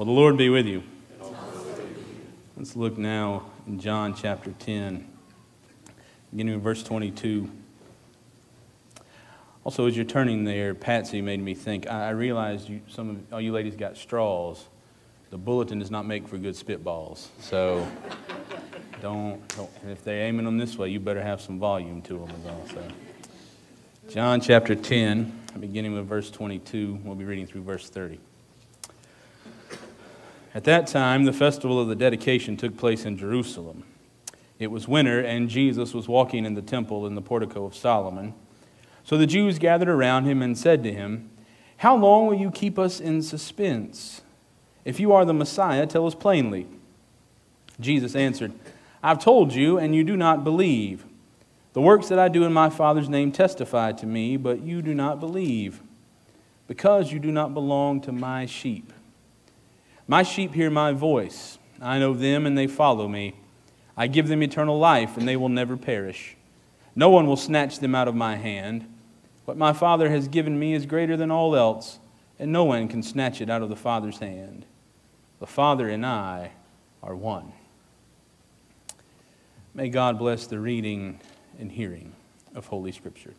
Well, the Lord be with you. Let's look now in John chapter 10, beginning in verse 22. Also, as you're turning there, Patsy made me think. I, realized you, some of all you ladies got straws. The bulletin does not make for good spitballs, so don't, don't. If they're aiming them this way, you better have some volume to them. As well, so. John chapter 10, beginning with verse 22. We'll be reading through verse 30. At that time, the festival of the dedication took place in Jerusalem. It was winter, and Jesus was walking in the temple in the portico of Solomon. So the Jews gathered around him and said to him, How long will you keep us in suspense? If you are the Messiah, tell us plainly. Jesus answered, I've told you, and you do not believe. The works that I do in my Father's name testify to me, but you do not believe, because you do not belong to my sheep. My sheep hear my voice. I know them, and they follow me. I give them eternal life, and they will never perish. No one will snatch them out of my hand. What my Father has given me is greater than all else, and no one can snatch it out of the Father's hand. The Father and I are one. May God bless the reading and hearing of Holy Scripture.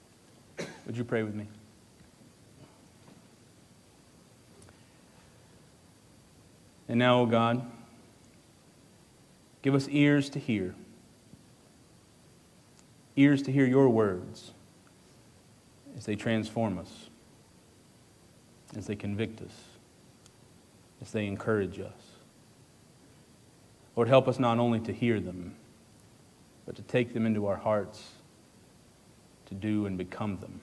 Would you pray with me? And now, O oh God, give us ears to hear, ears to hear your words as they transform us, as they convict us, as they encourage us. Lord, help us not only to hear them, but to take them into our hearts, to do and become them,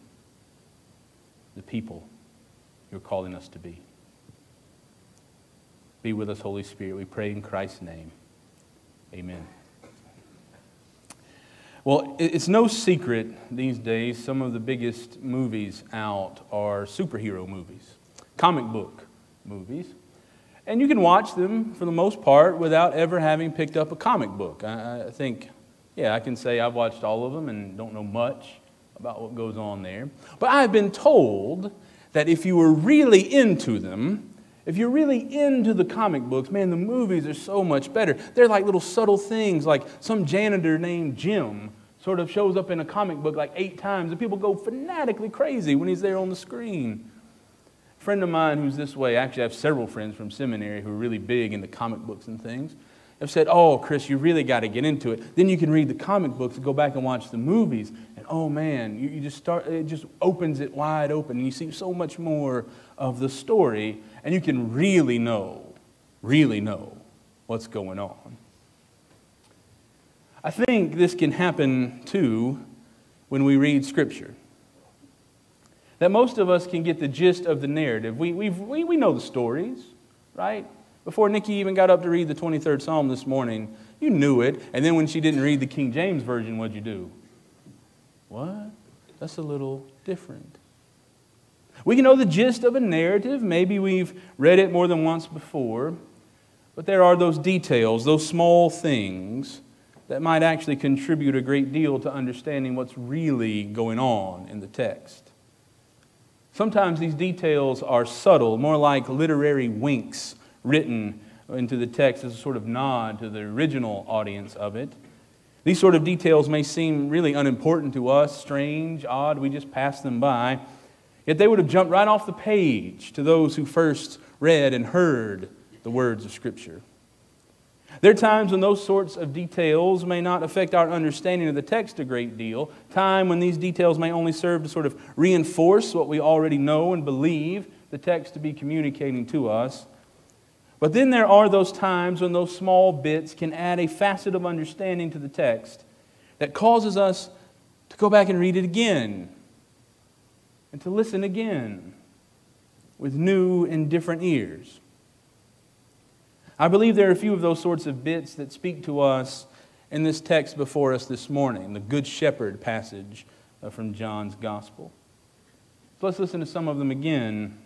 the people you're calling us to be. Be with us, Holy Spirit. We pray in Christ's name. Amen. Well, it's no secret these days, some of the biggest movies out are superhero movies, comic book movies. And you can watch them for the most part without ever having picked up a comic book. I, I think, yeah, I can say I've watched all of them and don't know much about what goes on there. But I've been told that if you were really into them, if you're really into the comic books, man, the movies are so much better. They're like little subtle things, like some janitor named Jim sort of shows up in a comic book like eight times, and people go fanatically crazy when he's there on the screen. A friend of mine who's this way, actually, I have several friends from seminary who are really big into comic books and things, have said, Oh, Chris, you really got to get into it. Then you can read the comic books and go back and watch the movies. Oh man, you, you just start, it just opens it wide open, and you see so much more of the story and you can really know, really know what's going on. I think this can happen too when we read Scripture. That most of us can get the gist of the narrative. We, we we, we know the stories, right? Before Nikki even got up to read the 23rd Psalm this morning, you knew it. And then when she didn't read the King James Version, what'd you do? What? That's a little different. We can know the gist of a narrative. Maybe we've read it more than once before. But there are those details, those small things that might actually contribute a great deal to understanding what's really going on in the text. Sometimes these details are subtle, more like literary winks written into the text as a sort of nod to the original audience of it. These sort of details may seem really unimportant to us, strange, odd, we just pass them by. Yet they would have jumped right off the page to those who first read and heard the words of Scripture. There are times when those sorts of details may not affect our understanding of the text a great deal, time when these details may only serve to sort of reinforce what we already know and believe the text to be communicating to us. But then there are those times when those small bits can add a facet of understanding to the text that causes us to go back and read it again and to listen again with new and different ears. I believe there are a few of those sorts of bits that speak to us in this text before us this morning, the Good Shepherd passage uh, from John's Gospel. So let's listen to some of them again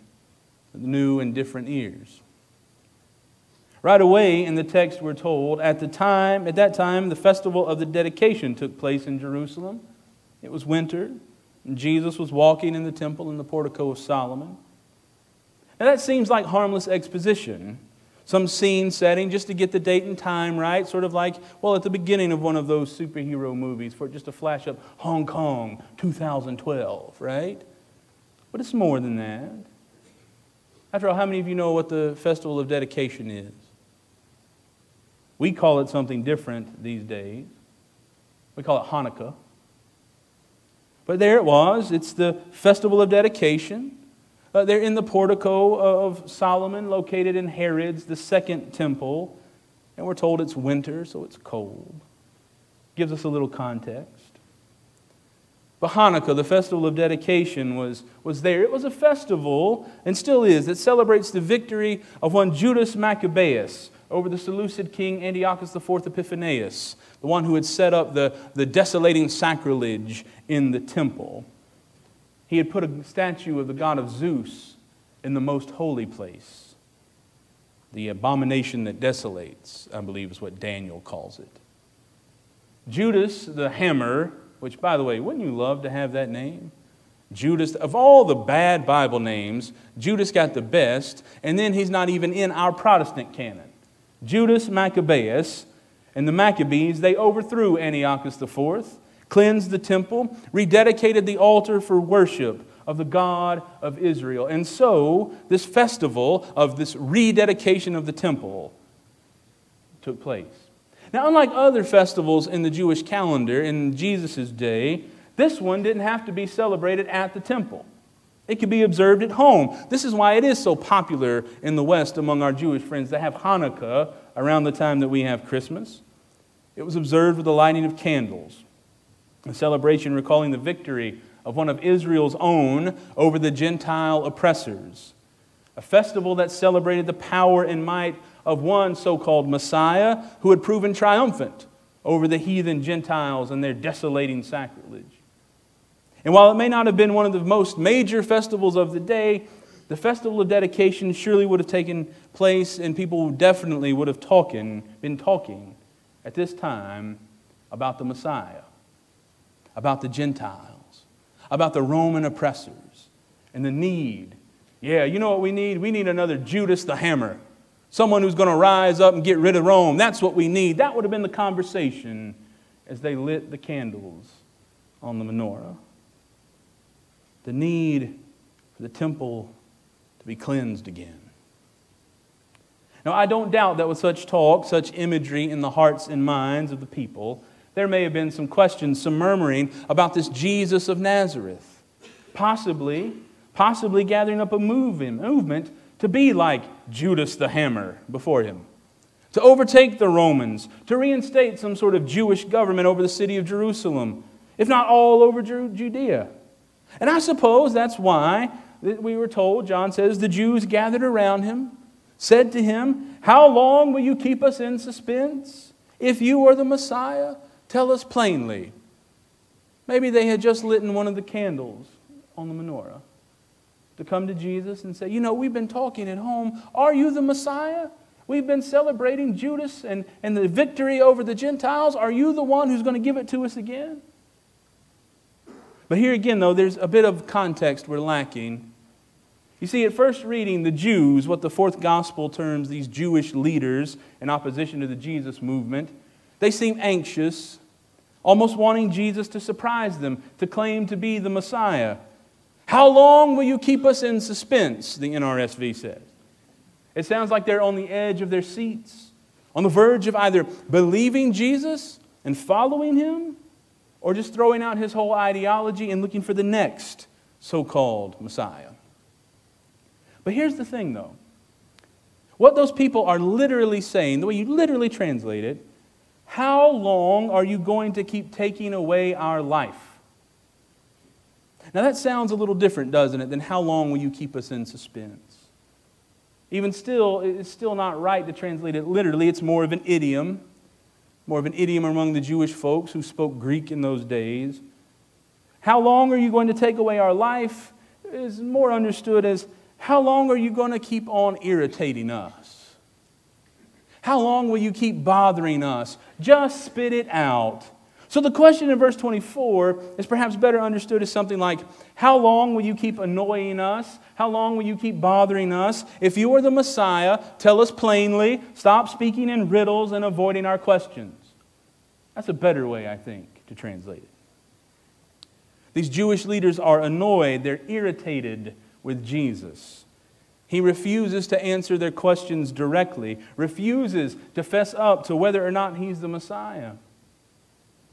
with new and different ears. Right away in the text, we're told at the time, at that time, the festival of the dedication took place in Jerusalem. It was winter. And Jesus was walking in the temple in the portico of Solomon. Now, that seems like harmless exposition. some scene setting just to get the date and time right, sort of like, well, at the beginning of one of those superhero movies, for just a flash up Hong Kong 2012, right? But it's more than that. After all, how many of you know what the Festival of Dedication is? We call it something different these days. We call it Hanukkah. But there it was. It's the Festival of Dedication. Uh, they're in the portico of Solomon, located in Herod's, the second temple. And we're told it's winter, so it's cold. Gives us a little context. But Hanukkah, the festival of dedication, was, was there. It was a festival, and still is, that celebrates the victory of one Judas Maccabeus over the Seleucid king Antiochus IV Epiphanes, the one who had set up the, the desolating sacrilege in the temple. He had put a statue of the god of Zeus in the most holy place. The abomination that desolates, I believe, is what Daniel calls it. Judas the hammer, which, by the way, wouldn't you love to have that name? Judas, of all the bad Bible names, Judas got the best, and then he's not even in our Protestant canon. Judas Maccabeus and the Maccabees, they overthrew Antiochus IV cleansed the temple, rededicated the altar for worship of the God of Israel. And so, this festival of this rededication of the temple took place. Now, unlike other festivals in the Jewish calendar in Jesus' day, this one didn't have to be celebrated at the temple. It could be observed at home. This is why it is so popular in the West among our Jewish friends to have Hanukkah around the time that we have Christmas. It was observed with the lighting of candles a celebration recalling the victory of one of Israel's own over the Gentile oppressors, a festival that celebrated the power and might of one so called Messiah who had proven triumphant over the heathen Gentiles and their desolating sacrilege. And while it may not have been one of the most major festivals of the day, the festival of dedication surely would have taken place, and people definitely would have talking, been talking at this time about the Messiah about the Gentiles, about the Roman oppressors, and the need. Yeah, you know what we need? We need another Judas the Hammer, someone who's going to rise up and get rid of Rome. That's what we need. That would have been the conversation as they lit the candles on the menorah. The need for the temple to be cleansed again. Now, I don't doubt that with such talk, such imagery in the hearts and minds of the people, there may have been some questions, some murmuring about this Jesus of Nazareth. Possibly, possibly gathering up a movement to be like Judas the Hammer before him, to overtake the Romans, to reinstate some sort of Jewish government over the city of Jerusalem, if not all over Judea. And I suppose that's why we were told, John says, the Jews gathered around him, said to him, How long will you keep us in suspense? If you are the Messiah, Tell us plainly. Maybe they had just lit one of the candles on the menorah to come to Jesus and say, You know, we've been talking at home. Are you the Messiah? We've been celebrating Judas and, and the victory over the Gentiles. Are you the one who's going to give it to us again? But here again, though, there's a bit of context we're lacking. You see, at first reading, the Jews, what the fourth gospel terms these Jewish leaders in opposition to the Jesus movement, they seem anxious almost wanting Jesus to surprise them, to claim to be the Messiah. How long will you keep us in suspense? The NRSV says. It sounds like they're on the edge of their seats, on the verge of either believing Jesus and following him, or just throwing out his whole ideology and looking for the next so called Messiah. But here's the thing, though. What those people are literally saying, the way you literally translate it, how long are you going to keep taking away our life? Now, that sounds a little different, doesn't it, than how long will you keep us in suspense? Even still, it's still not right to translate it literally. It's more of an idiom, more of an idiom among the Jewish folks who spoke Greek in those days. How long are you going to take away our life is more understood as how long are you going to keep on irritating us? How long will you keep bothering us? Just spit it out So the question in verse 24 is perhaps better understood as something like How long will you keep annoying us? How long will you keep bothering us? If you are the Messiah, tell us plainly. Stop speaking in riddles and avoiding our questions. That's a better way, I think, to translate it. These Jewish leaders are annoyed, they're irritated with Jesus. He refuses to answer their questions directly, refuses to fess up to whether or not he's the Messiah.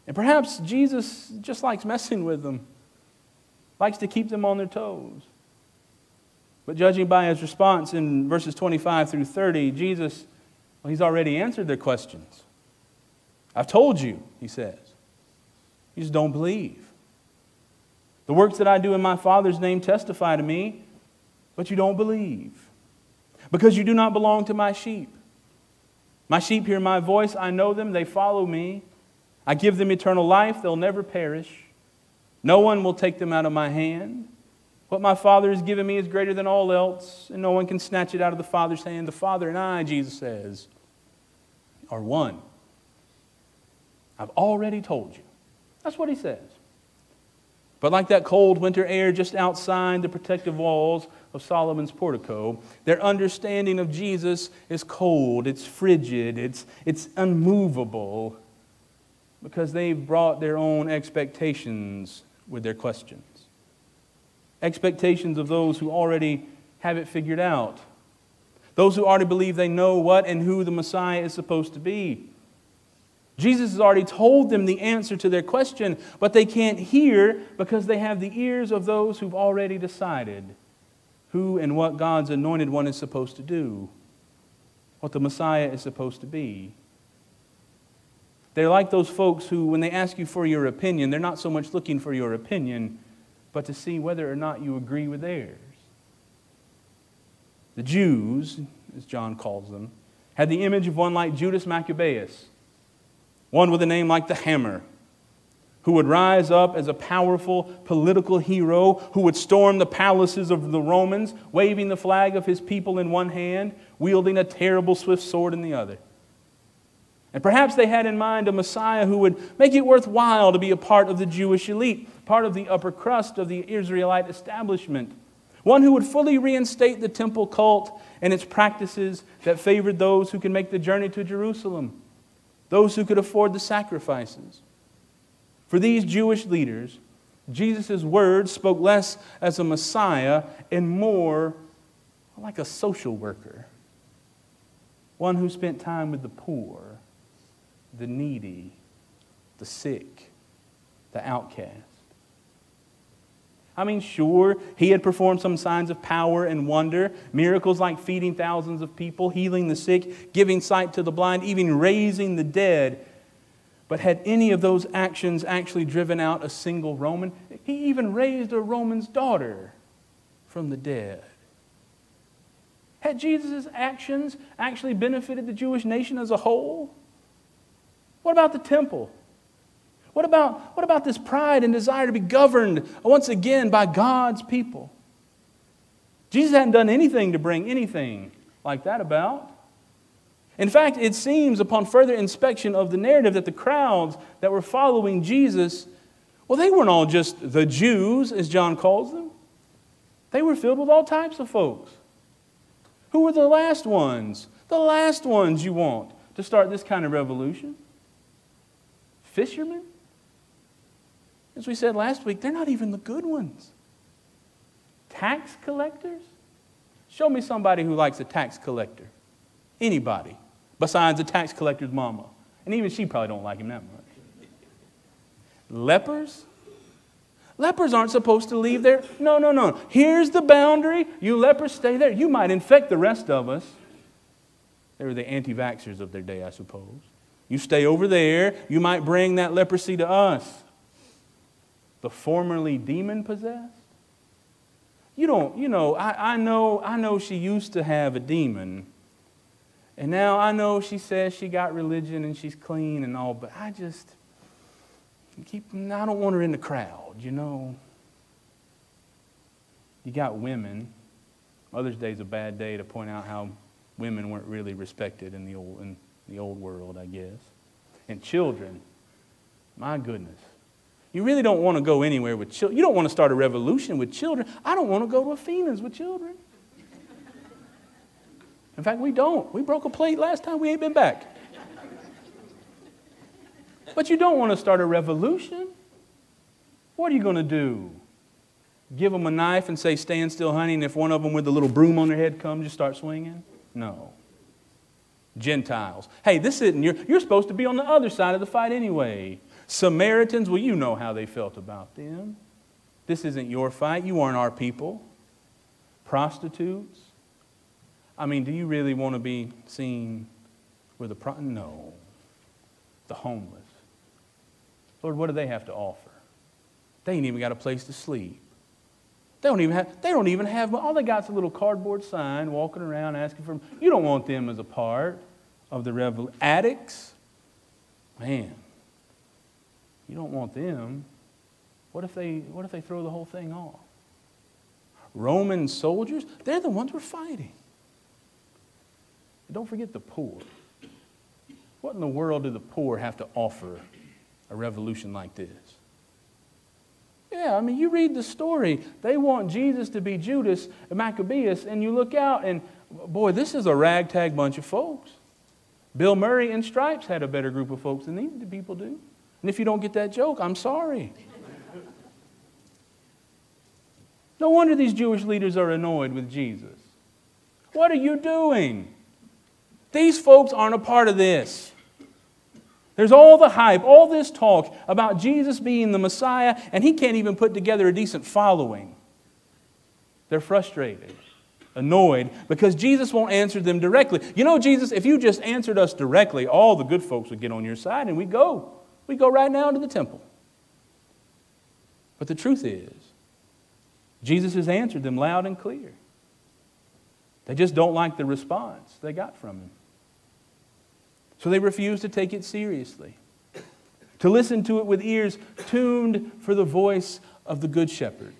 And perhaps Jesus just likes messing with them, likes to keep them on their toes. But judging by his response in verses 25 through 30, Jesus, well, he's already answered their questions. I've told you, he says. You just don't believe. The works that I do in my Father's name testify to me, but you don't believe. Because you do not belong to my sheep. My sheep hear my voice, I know them, they follow me. I give them eternal life, they'll never perish. No one will take them out of my hand. What my Father has given me is greater than all else, and no one can snatch it out of the Father's hand. The Father and I, Jesus says, are one. I've already told you. That's what he says. But like that cold winter air just outside the protective walls of Solomon's portico, their understanding of Jesus is cold, it's frigid, it's, it's unmovable because they've brought their own expectations with their questions. Expectations of those who already have it figured out, those who already believe they know what and who the Messiah is supposed to be. Jesus has already told them the answer to their question, but they can't hear because they have the ears of those who've already decided who and what God's anointed one is supposed to do, what the Messiah is supposed to be. They're like those folks who, when they ask you for your opinion, they're not so much looking for your opinion, but to see whether or not you agree with theirs. The Jews, as John calls them, had the image of one like Judas Maccabeus, one with a name like the Hammer, who would rise up as a powerful political hero, who would storm the palaces of the Romans, waving the flag of his people in one hand, wielding a terrible swift sword in the other. And perhaps they had in mind a Messiah who would make it worthwhile to be a part of the Jewish elite, part of the upper crust of the Israelite establishment. One who would fully reinstate the temple cult and its practices that favored those who could make the journey to Jerusalem, those who could afford the sacrifices. For these Jewish leaders, Jesus' words spoke less as a Messiah and more like a social worker, one who spent time with the poor the needy, the sick, the outcast. I mean, sure, he had performed some signs of power and wonder, miracles like feeding thousands of people, healing the sick, giving sight to the blind, even raising the dead. But had any of those actions actually driven out a single Roman? He even raised a Roman's daughter from the dead. Had Jesus' actions actually benefited the Jewish nation as a whole? What about the temple? What about, what about this pride and desire to be governed once again by God's people? Jesus hadn't done anything to bring anything like that about. In fact, it seems upon further inspection of the narrative that the crowds that were following Jesus, well, they weren't all just the Jews, as John calls them. They were filled with all types of folks. Who were the last ones? The last ones you want to start this kind of revolution? Fishermen. As we said last week, they're not even the good ones. Tax collectors? Show me somebody who likes a tax collector. Anybody besides a tax collector's mama. And even she probably don't like him that much. Lepers? Lepers aren't supposed to leave there. No, no, no. Here's the boundary. You lepers stay there. You might infect the rest of us. They were the anti vaxxers of their day, I suppose. You stay over there, you might bring that leprosy to us. The formerly demon possessed? You don't, you know, I, I know, I know she used to have a demon. And now I know she says she got religion and she's clean and all, but I just keep I don't want her in the crowd, you know. You got women. Mother's Day is a bad day to point out how women weren't really respected in the old in the old world, I guess. And children. My goodness. You really don't want to go anywhere with children. You don't want to start a revolution with children. I don't want to go to a with children. In fact, we don't. We broke a plate last time. We ain't been back. But you don't want to start a revolution. What are you going to do? Give them a knife and say, stand still, honey, and if one of them with a little broom on their head comes, just start swinging? No. Gentiles. Hey, this isn't, you're, you're supposed to be on the other side of the fight anyway. Samaritans, well, you know how they felt about them. This isn't your fight. You aren't our people. Prostitutes. I mean, do you really want to be seen with a pro? No. The homeless. Lord, what do they have to offer? They ain't even got a place to sleep. They don't even have, they don't even have, all they got is a little cardboard sign walking around asking for, you don't want them as a part of the revolution. Addicts? Man, you don't want them. What if they, what if they throw the whole thing off? Roman soldiers, they're the ones we're fighting. don't forget the poor. What in the world do the poor have to offer a revolution like this? Yeah, I mean, you read the story. They want Jesus to be Judas and Maccabeus, and you look out, and boy, this is a ragtag bunch of folks. Bill Murray and Stripes had a better group of folks than these people do. And if you don't get that joke, I'm sorry. No wonder these Jewish leaders are annoyed with Jesus. What are you doing? These folks aren't a part of this. There's all the hype, all this talk about Jesus being the Messiah, and he can't even put together a decent following. They're frustrated, annoyed, because Jesus won't answer them directly. You know, Jesus, if you just answered us directly, all the good folks would get on your side and we'd go. We go right now to the temple. But the truth is, Jesus has answered them loud and clear. They just don't like the response they got from him. So they refuse to take it seriously, to listen to it with ears tuned for the voice of the Good Shepherd.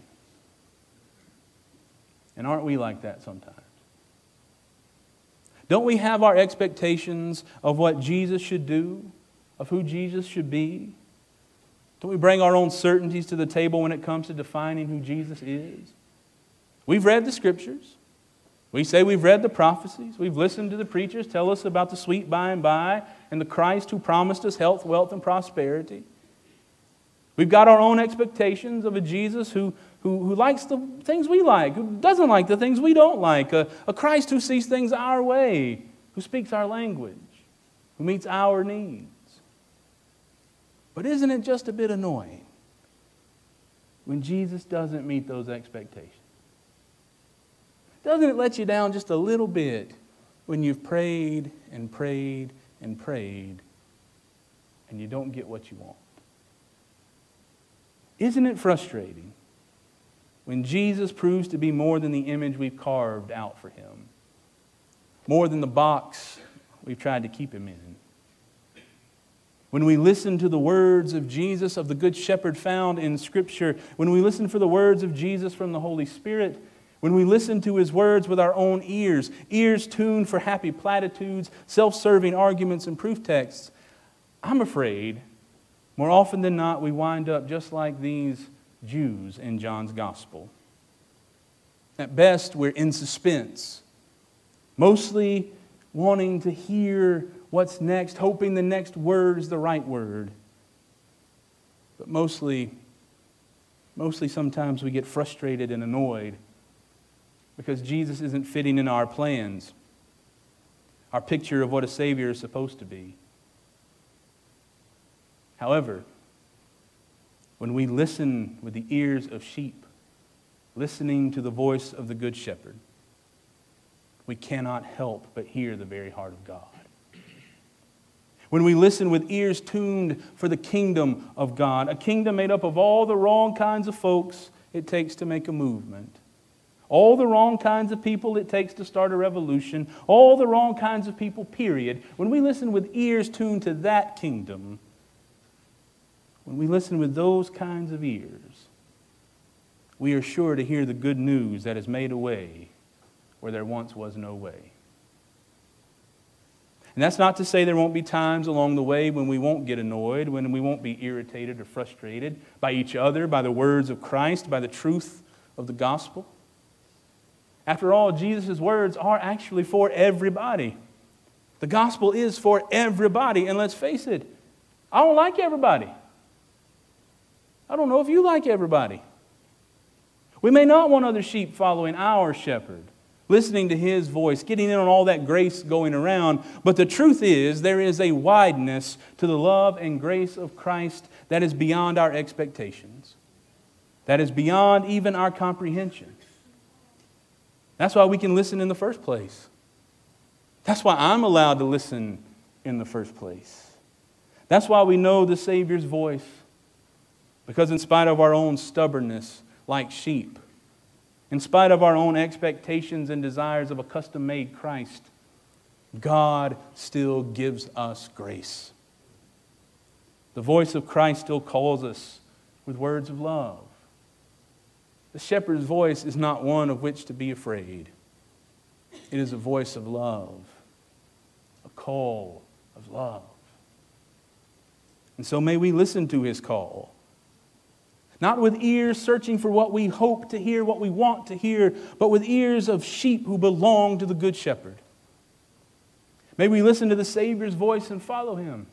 And aren't we like that sometimes? Don't we have our expectations of what Jesus should do? of who Jesus should be? Don't we bring our own certainties to the table when it comes to defining who Jesus is? We've read the scriptures. We say we've read the prophecies. We've listened to the preachers tell us about the sweet by and by and the Christ who promised us health, wealth, and prosperity. We've got our own expectations of a Jesus who, who, who likes the things we like, who doesn't like the things we don't like, a, a Christ who sees things our way, who speaks our language, who meets our needs. But isn't it just a bit annoying when Jesus doesn't meet those expectations? Doesn't it let you down just a little bit when you've prayed and prayed and prayed and you don't get what you want? Isn't it frustrating when Jesus proves to be more than the image we've carved out for him, more than the box we've tried to keep him in? When we listen to the words of Jesus, of the Good Shepherd found in Scripture, when we listen for the words of Jesus from the Holy Spirit, when we listen to his words with our own ears, ears tuned for happy platitudes, self serving arguments, and proof texts, I'm afraid more often than not we wind up just like these Jews in John's Gospel. At best, we're in suspense, mostly wanting to hear what's next, hoping the next word is the right word. But mostly, mostly sometimes we get frustrated and annoyed because Jesus isn't fitting in our plans, our picture of what a Savior is supposed to be. However, when we listen with the ears of sheep, listening to the voice of the Good Shepherd, we cannot help but hear the very heart of God when we listen with ears tuned for the kingdom of God, a kingdom made up of all the wrong kinds of folks it takes to make a movement, all the wrong kinds of people it takes to start a revolution, all the wrong kinds of people, period. When we listen with ears tuned to that kingdom, when we listen with those kinds of ears, we are sure to hear the good news that has made a way where there once was no way. And that's not to say there won't be times along the way when we won't get annoyed, when we won't be irritated or frustrated by each other, by the words of Christ, by the truth of the gospel. After all, Jesus' words are actually for everybody. The gospel is for everybody. And let's face it, I don't like everybody. I don't know if you like everybody. We may not want other sheep following our shepherd, listening to his voice, getting in on all that grace going around. But the truth is, there is a wideness to the love and grace of Christ that is beyond our expectations, that is beyond even our comprehension. That's why we can listen in the first place. That's why I'm allowed to listen in the first place. That's why we know the Savior's voice. Because, in spite of our own stubbornness, like sheep, in spite of our own expectations and desires of a custom made Christ, God still gives us grace. The voice of Christ still calls us with words of love. The shepherd's voice is not one of which to be afraid. It is a voice of love, a call of love. And so may we listen to his call. Not with ears searching for what we hope to hear, what we want to hear, but with ears of sheep who belong to the Good Shepherd. May we listen to the Savior's voice and follow him,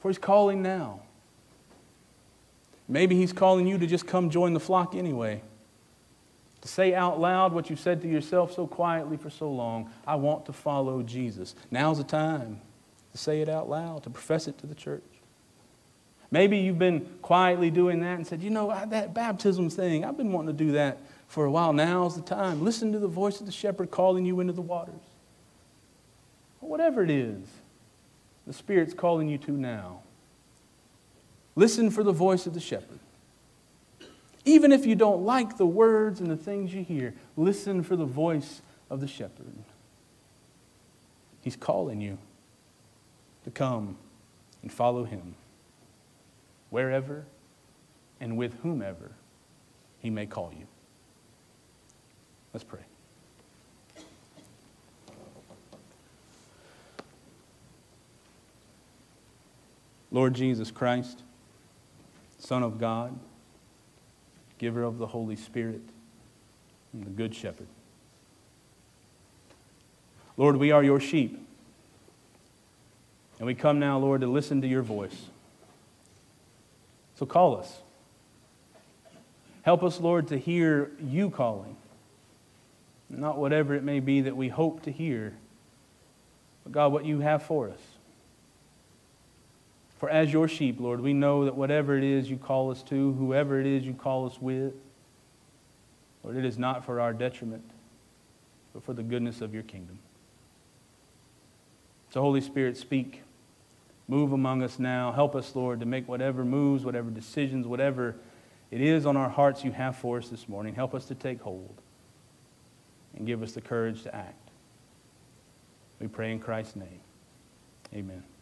for he's calling now. Maybe He's calling you to just come join the flock anyway. To say out loud what you said to yourself so quietly for so long I want to follow Jesus. Now's the time to say it out loud, to profess it to the church. Maybe you've been quietly doing that and said, you know, that baptism thing, I've been wanting to do that for a while. Now's the time. Listen to the voice of the shepherd calling you into the waters. Whatever it is, the Spirit's calling you to now. Listen for the voice of the shepherd. Even if you don't like the words and the things you hear, listen for the voice of the shepherd. He's calling you to come and follow him wherever and with whomever he may call you. Let's pray. Lord Jesus Christ, Son of God, giver of the Holy Spirit, and the Good Shepherd. Lord, we are your sheep. And we come now, Lord, to listen to your voice. So call us. Help us, Lord, to hear you calling. Not whatever it may be that we hope to hear, but God, what you have for us. For as your sheep, Lord, we know that whatever it is you call us to, whoever it is you call us with, Lord, it is not for our detriment, but for the goodness of your kingdom. So, Holy Spirit, speak. Move among us now. Help us, Lord, to make whatever moves, whatever decisions, whatever it is on our hearts you have for us this morning. Help us to take hold and give us the courage to act. We pray in Christ's name. Amen.